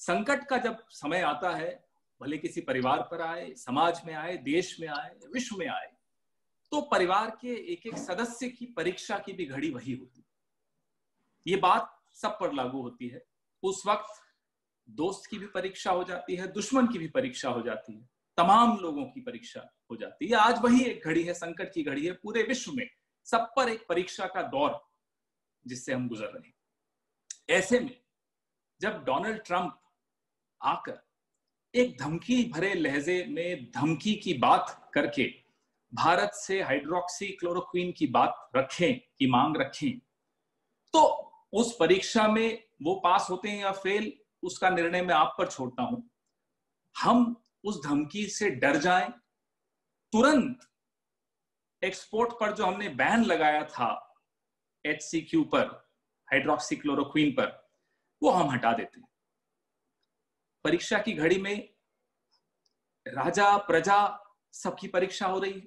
संकट का जब समय आता है, भले किसी परिवार पर आए, समाज में आए, देश में आए, विश्व में आए तो परिवार के एक एक सदस्य की परीक्षा की भी घड़ी वही होती ये बात सब पर लागू होती है। उस वक्त दोस्त की भी परीक्षा हो जाती है, दुश्मन की भी परीक्षा हो जाती है, तमाम लोगों की परीक्षा हो जाती है। आज वही एक घड़ी है, संकट की घड़ी है, पूरे विश्व में सब पर एक परीक्षा का दौर जिससे हम गुजर रहे हैं। ऐसे में जब डोनाल्ड ट्रंप आकर एक धमकी भरे लहजे में धमकी की बात करके भारत से हाइड्रोक्सी क्लोरोक्वीन की बात रखें, की मांग रखें तो उस परीक्षा में वो पास होते हैं या फेल, उसका निर्णय मैं आप पर छोड़ता हूँ। हम उस धमकी से डर जाएँ। तुरंत एक्सपोर्ट पर जो हमने बैन लगाया था एचसीक्यू पर हाइड्रोक्सी क्लोरोक्वीन पर, वो हम हटा देते हैं। परीक्षा की घड़ी में राजा, प्रजा, सबकी परीक्षा हो रही। है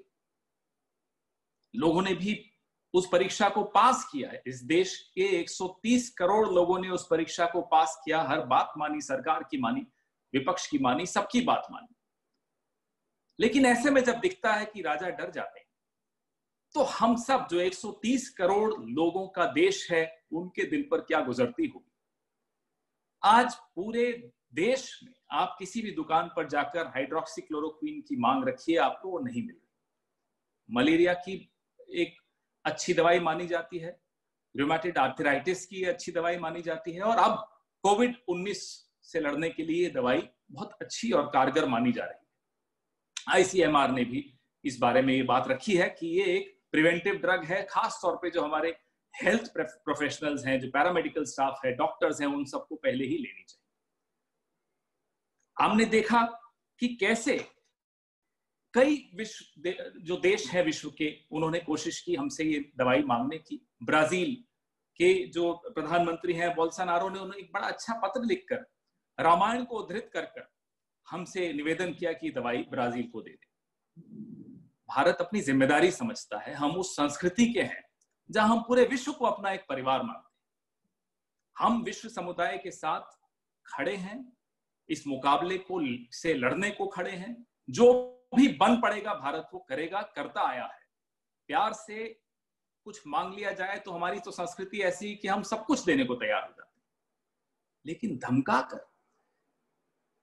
लोगों ने भी उस परीक्षा को पास किया है। इस देश के 130 करोड़ लोगों ने उस परीक्षा को पास किया। हर बात मानी, सरकार की मानी, विपक्ष की मानी, सबकी बात मानी। लेकिन ऐसे में जब दिखता है कि राजा डर जाते हैं तो हम सब जो 130 करोड़ लोगों का देश है, उनके दिल पर क्या गुजरती होगी? आज पूरे देश में आप किसी भी दुकान पर जाकर हाइड्रोक्सी क्लोरोक्वीन की मांग रखिए, आपको वो नहीं मिल रही मलेरिया की एक अच्छी दवाई मानी जाती है रिमाटिड आर्थराइटिस की अच्छी दवाई मानी जाती है, और अब कोविड 19 से लड़ने के लिए दवाई बहुत अच्छी और कारगर मानी जा रही है। आईसीएमआर ने भी इस बारे में ये बात रखी है कि ये एक प्रिवेंटिव ड्रग है, खास तौर पे जो हमारे हेल्थ प्रोफेशनल्स हैं, जो पैरामेडिकल स्टाफ है डॉक्टर्स हैं, उन सबको पहले ही लेनी चाहिए। हमने देखा कि कैसे कई विश्व दे, जो देश है विश्व के उन्होंने कोशिश की हमसे ये दवाई मांगने की। ब्राज़ील के जो प्रधानमंत्री हैं बोल्सनारो ने उन्हें एक बड़ा अच्छा पत्र लिखकर रामायण को उद्धृत कर कर हमसे निवेदन किया कि दवाई ब्राज़ील को दे दे। भारत अपनी ज़िम्मेदारी समझता है हम उस संस्कृति के हैं जहाँ हम पूरे विश्व को अपना एक परिवार मानते हैं। हम विश्व समुदाय के साथ खड़े हैं इस मुकाबले को से लड़ने को खड़े हैं। जो भी बन पड़ेगा, भारत वो करेगा, करता आया है। प्यार से कुछ मांग लिया जाए तो हमारी तो संस्कृति ऐसी कि हम सब कुछ देने को तैयार हो जाते लेकिन धमका कर